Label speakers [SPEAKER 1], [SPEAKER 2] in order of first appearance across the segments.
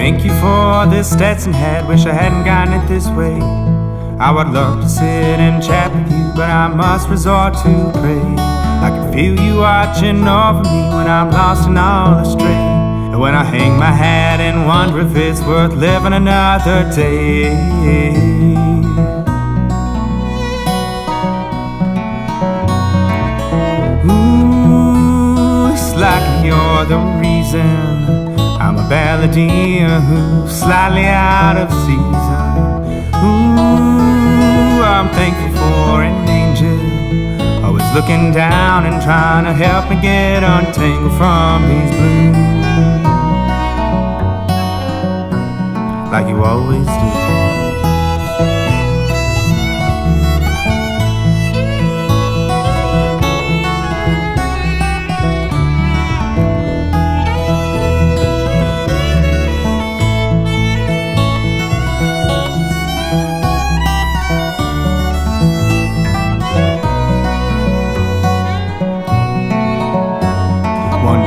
[SPEAKER 1] before this Stetson hat. Wish I hadn't gotten it this way. I would love to sit and chat with you, but I must resort to pray. I can feel you watching over me when I'm lost and all astray. And when I hang my hat and wonder if it's worth living another day. Like you're the reason I'm a balladeer who's slightly out of season. Ooh, I'm thankful for an angel, always looking down and trying to help me get untangled from these blues, like you always do.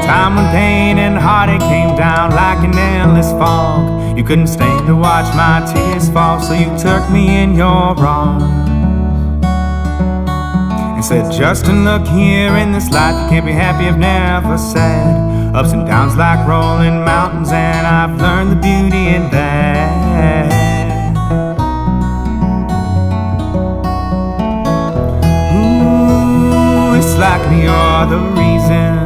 [SPEAKER 1] Time when pain and heartache came down like an endless fog. You couldn't stand to watch my tears fall, so you took me in your arms. And said, Justin, look here in this life, you can't be happy if never sad. Ups and downs like rolling mountains, and I've learned the beauty in that. Ooh, it's like you're the reason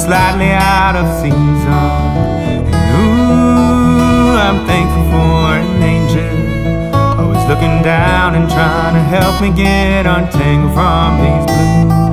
[SPEAKER 1] slightly out of season. And ooh, I'm thankful for an angel, always looking down and trying to help me get untangled from these blues.